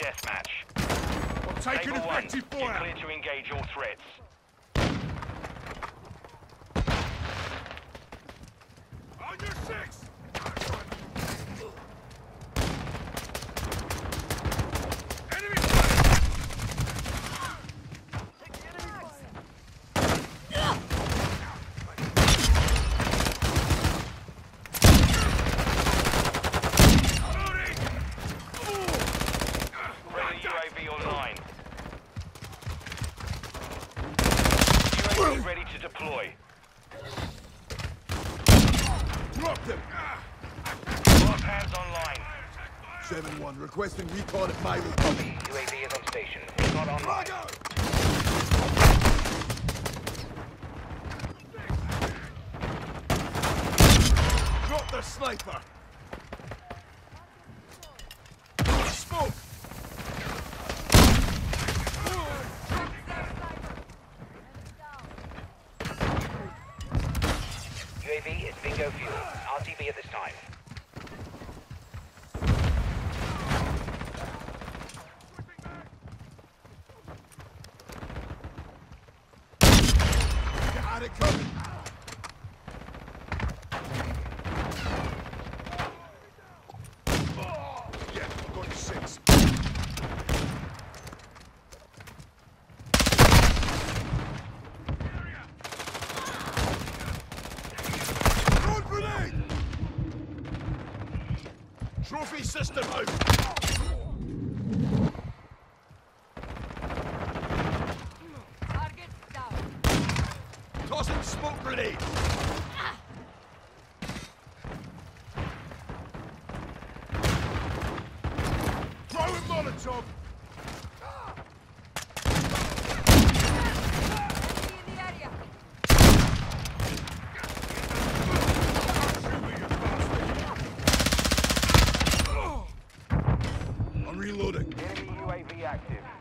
deathmatch. I'm taking Table 1, effective you're fire. clear to engage all threats. On your six. Enemy fire. Loading. Friendly UAV online. UAV ready to deploy. Dropped him. Both hands online. 7-1, requesting recon at my Republic. UAV is on station. Not online. Drop the sniper. Smoke. UAV is bingo fuel. RTB at this time. Got it coming. Yeah, I've got your six. Throw grenade! Trophy system out! Target down. Tossing smoke grenade! Throwing Molotov! Active.